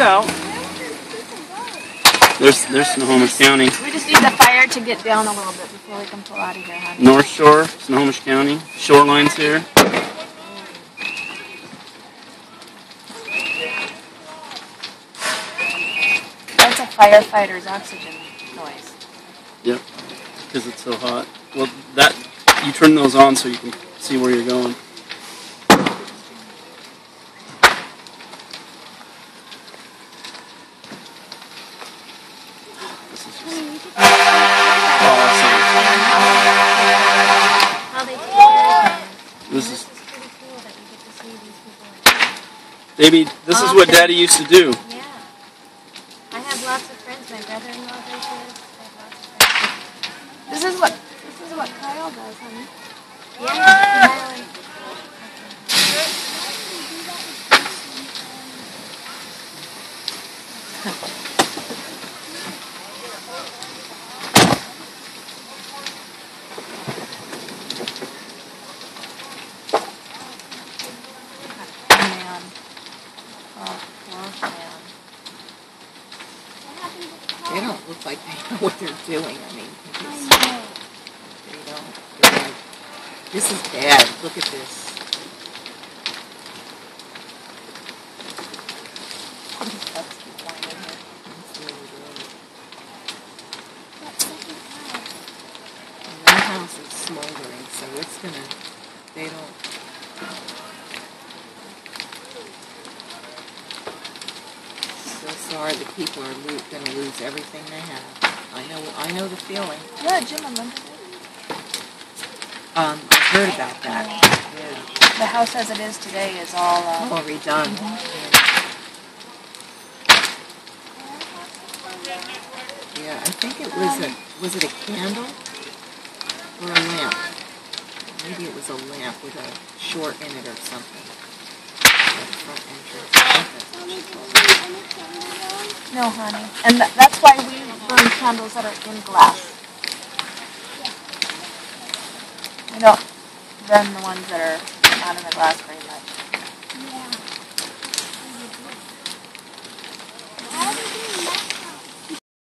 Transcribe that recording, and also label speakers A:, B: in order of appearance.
A: get out. There's there's Snohomish County.
B: We just need the fire to get down a little bit before we can pull out of here, honey.
A: North Shore, Snohomish County. Shoreline's here.
B: That's a firefighter's oxygen noise.
A: Yep. Because it's so hot. Well, that you turn those on so you can see where you're going. This is just awesome.
C: How they take care of them.
A: This is
C: This is pretty cool that you get to see these people.
A: baby. This is what Daddy used to do.
C: Yeah. I have lots of friends. My brother-in-law does this. I have lots of friends.
B: This is what this is what Kyle does, honey.
C: Yeah. Smiley.
B: Man.
D: They don't look like they know what they're doing. I mean, they just- they don't. They're like, this is bad. Look at this.
B: That's too fine in here.
D: It's really good. And that house is smoldering, so it's gonna. They don't. Sorry, the people are lo- gonna lose everything they have. I know. I know the feeling.
B: Yeah, Jim remembered it.
D: Um, I heard about that. Yeah.
B: The house as it is today is all uh,
D: All redone. Yeah, I think it was a was it a candle or a lamp? Maybe it was a lamp with a short in it or something. That front entrance. I think that's what she called it.
B: No, honey, and tha- that's why we burn candles that are in glass. We don't burn the ones that are not in the glass very much.